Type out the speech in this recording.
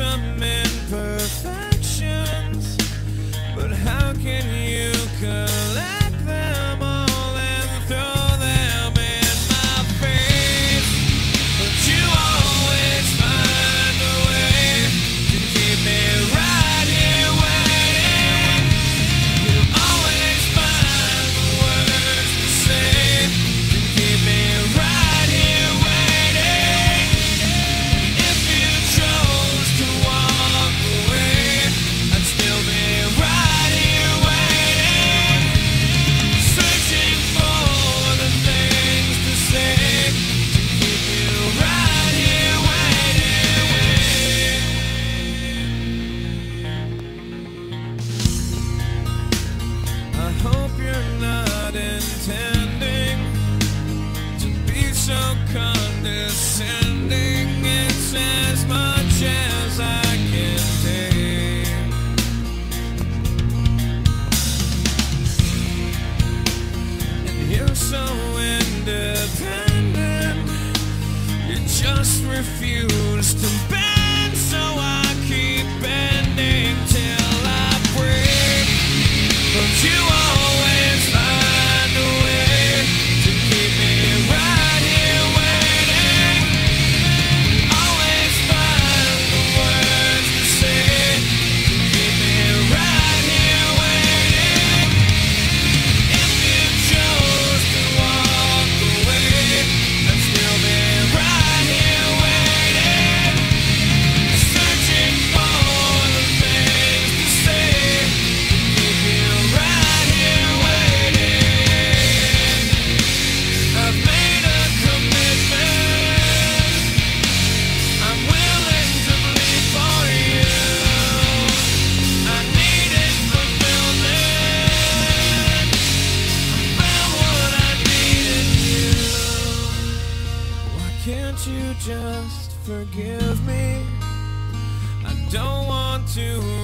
some imperfections, but how can you come? not intending to be so condescending. It's as much as I can take. And you're so independent, you just refuse to bend. just forgive me? I don't want to